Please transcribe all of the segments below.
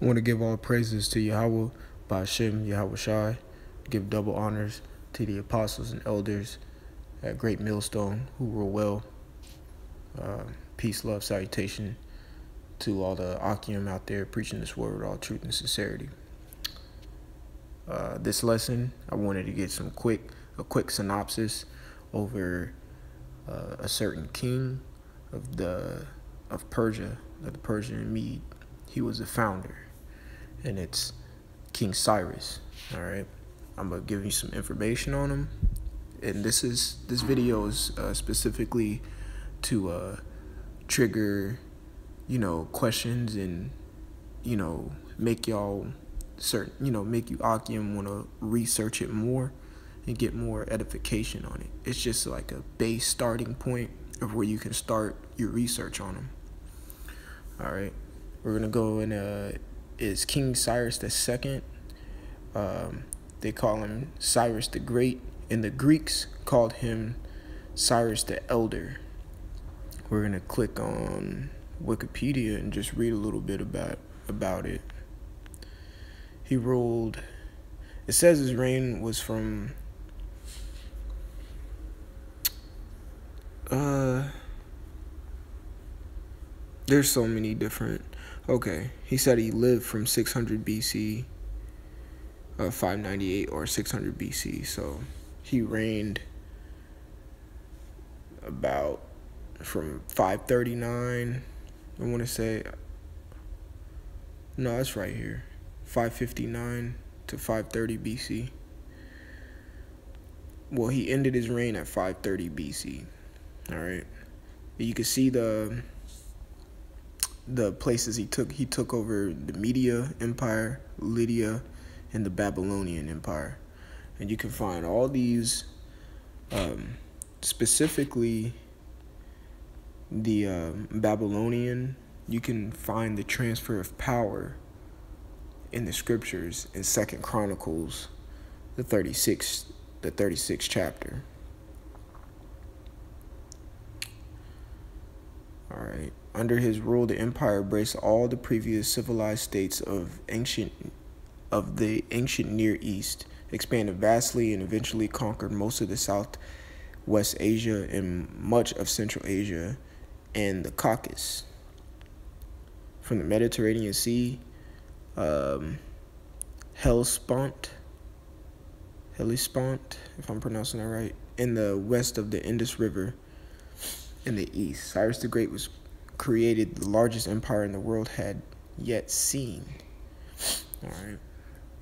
I want to give all praises to Yahweh, Ba'ashem, Yahweh Shai. Give double honors to the apostles and elders at Great Millstone who rule well. Uh, peace, love, salutation to all the Akim out there preaching this word with all truth and sincerity. Uh, this lesson, I wanted to get some quick, a quick synopsis over uh, a certain king of the of Persia, of the Persian Mede. He was a founder, and it's King Cyrus. All right, I'm gonna give you some information on him, and this is this video is uh, specifically to uh, trigger, you know, questions and you know make y'all certain, you know, make you Akim want to research it more and get more edification on it. It's just like a base starting point of where you can start your research on them. All right, we're gonna go in. Uh, is King Cyrus the second? Um, they call him Cyrus the Great, and the Greeks called him Cyrus the Elder. We're gonna click on Wikipedia and just read a little bit about about it. He ruled. It says his reign was from Uh, there's so many different. Okay, he said he lived from 600 BC, uh, 598 or 600 BC. So he reigned about from 539. I want to say. No, it's right here. 559 to 530 BC. Well, he ended his reign at 530 BC. All right. You can see the the places he took. He took over the Media Empire, Lydia, and the Babylonian Empire. And you can find all these, um, specifically the uh, Babylonian. You can find the transfer of power in the scriptures in Second Chronicles, the 36th, the 36th chapter. All right. Under his rule, the empire embraced all the previous civilized states of ancient of the ancient Near East, expanded vastly, and eventually conquered most of the Southwest Asia and much of Central Asia and the Caucasus. From the Mediterranean Sea, um, Hellespont, Hellespont, if I'm pronouncing that right, in the west of the Indus River in the east. Cyrus the Great was created the largest empire in the world had yet seen. All right,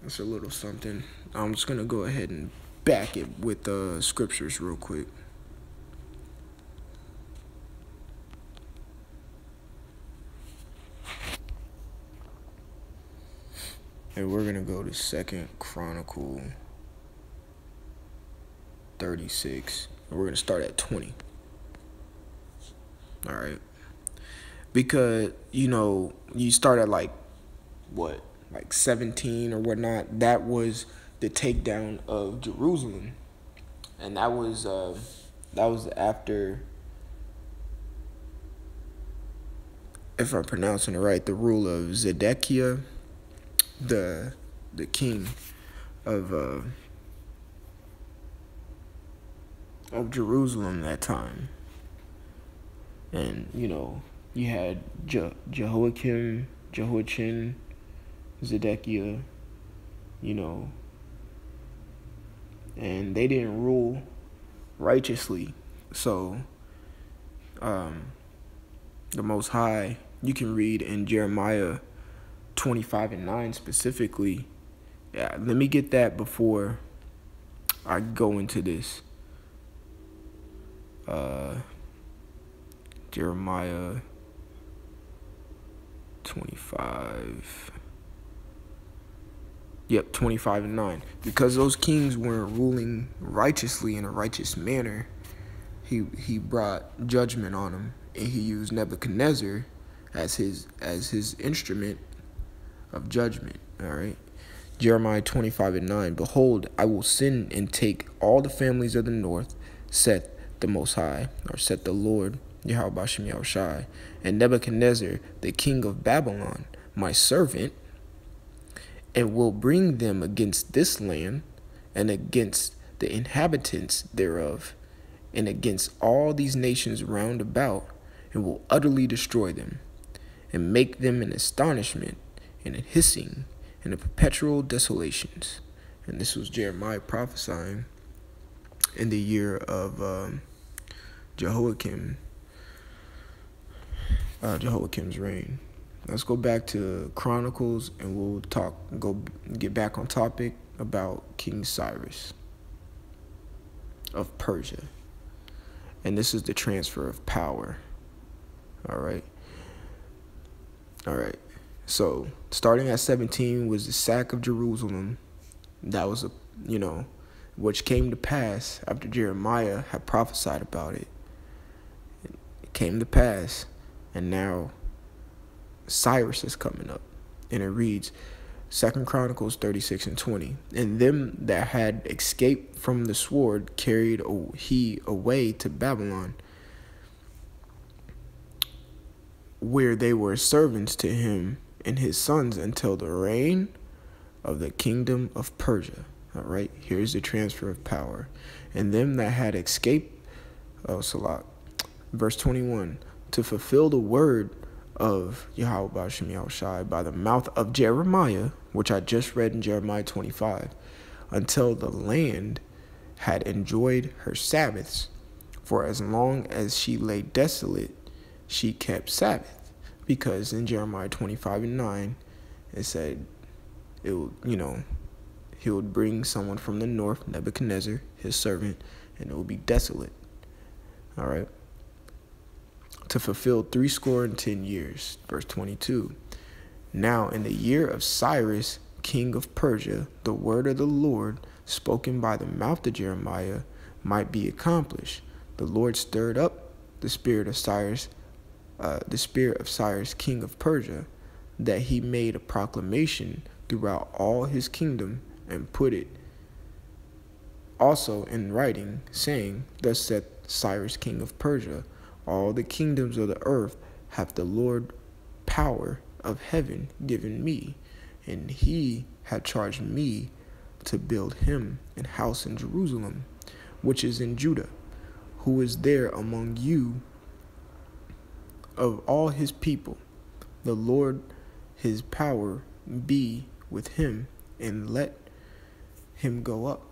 that's a little something. I'm just gonna go ahead and back it with the uh, scriptures real quick. And we're gonna go to Second Chronicle 36. And we're gonna start at 20. All right. Because, you know, you start at like, what, like 17 or whatnot. That was the takedown of Jerusalem. And that was, uh, that was after, if I'm pronouncing it right, the rule of Zedekiah, the, the king of, uh, of Jerusalem that time and you know you had Je- Jehoiakim, Jehoiachin, Zedekiah, you know, and they didn't rule righteously. So, um, the Most High, you can read in Jeremiah 25 and 9 specifically. Yeah, let me get that before I go into this. Uh, Jeremiah 25. Yep, 25 and 9. Because those kings weren't ruling righteously in a righteous manner, he he brought judgment on them and he used Nebuchadnezzar as his as his instrument of judgment, all right? Jeremiah 25 and 9. Behold, I will send and take all the families of the north, saith the Most High, or saith the Lord, Yahushai, and Nebuchadnezzar, the king of Babylon, my servant, and will bring them against this land and against the inhabitants thereof and against all these nations round about and will utterly destroy them and make them an astonishment and a hissing and a perpetual desolations. And this was Jeremiah prophesying in the year of um, Jehoiakim, uh, Jehoiakim's reign. Let's go back to Chronicles and we'll talk, go get back on topic about King Cyrus of Persia. And this is the transfer of power. All right. All right. So, starting at 17 was the sack of Jerusalem. That was a, you know, which came to pass after Jeremiah had prophesied about it. It came to pass, and now Cyrus is coming up. And it reads, Second Chronicles 36 and 20. And them that had escaped from the sword carried he away to Babylon, where they were servants to him and his sons until the reign of the kingdom of Persia. All right, here's the transfer of power. And them that had escaped, oh, Salat, verse 21, to fulfill the word of Yahweh Shai by the mouth of Jeremiah, which I just read in Jeremiah 25, until the land had enjoyed her Sabbaths. For as long as she lay desolate, she kept Sabbath. Because in Jeremiah 25 and 9, it said, it would, you know, he would bring someone from the north, Nebuchadnezzar, his servant, and it would be desolate. All right to fulfill three score and ten years. Verse 22. Now, in the year of Cyrus, king of Persia, the word of the Lord, spoken by the mouth of Jeremiah, might be accomplished. The Lord stirred up the spirit of Cyrus, uh, the spirit of Cyrus, king of Persia, that he made a proclamation throughout all his kingdom and put it also in writing, saying, Thus saith Cyrus, king of Persia, all the kingdoms of the earth hath the Lord power of heaven given me, and he hath charged me to build him an house in Jerusalem, which is in Judah, who is there among you of all his people. The Lord his power be with him, and let him go up.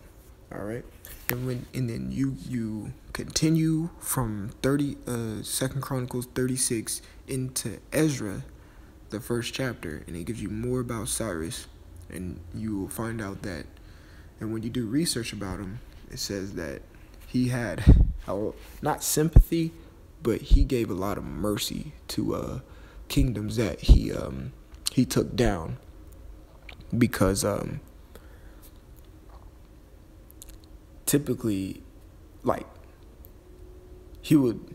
All right and when and then you you continue from 30 uh second chronicles 36 into ezra the first chapter and it gives you more about cyrus and you will find out that and when you do research about him it says that he had how not sympathy but he gave a lot of mercy to uh kingdoms that he um he took down because um typically like he would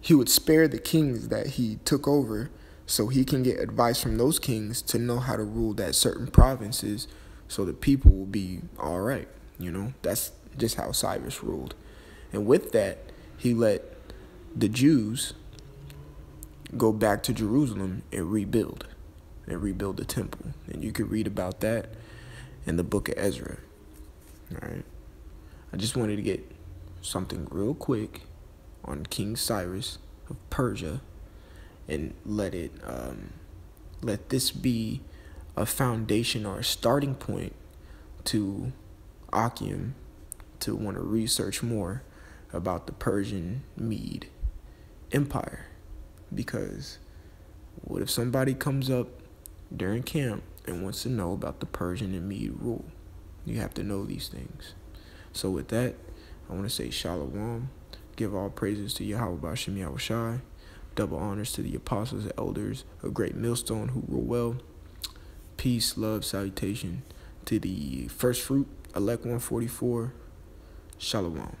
he would spare the kings that he took over so he can get advice from those kings to know how to rule that certain provinces so the people will be all right you know? That's just how cyrus ruled. And with that he let the jews go back to jerusalem and rebuild and rebuild the temple. And you can read about that in the book of ezra all right I just wanted to get something real quick on King Cyrus of Persia and let it um, let this be a foundation or a starting point to Akim to want to research more about the Persian Mede Empire because what if somebody comes up during camp and wants to know about the Persian and Mede rule? You have to know these things. So with that, I want to say shalom. Give all praises to Yahweh Bashem Yahushai. Double honors to the apostles and elders, a great millstone who rule well. Peace, love, salutation to the first fruit, elect 144. Shalom.